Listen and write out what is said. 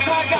Chicago.